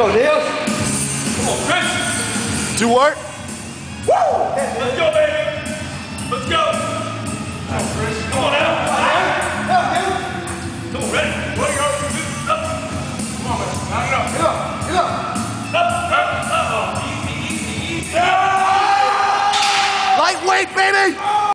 Go, Neil. Come on, Chris. Do what? Let's go, baby. Let's go. Come on, Chris. Come on now. Come on, ready? Ready, go. Up. Come on, man. Knock it up. Get up, get up. Up, up, up. Easy, easy. Lightweight, baby!